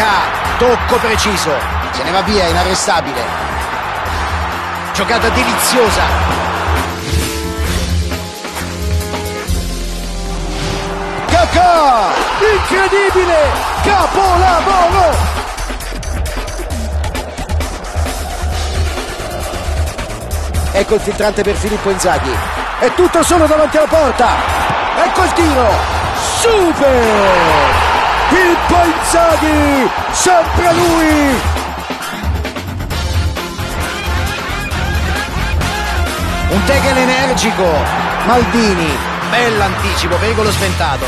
Kakà, tocco preciso, se ne va via, inarrestabile. Giocata deliziosa. Kakà, incredibile, capolavoro. Ecco il filtrante per Filippo Inzaghi. È tutto solo davanti alla porta. Ecco il tiro. Super! Filippo Inzaghi! Sempre lui! Un tackle energico. Maldini. Bell'anticipo, pericolo sventato.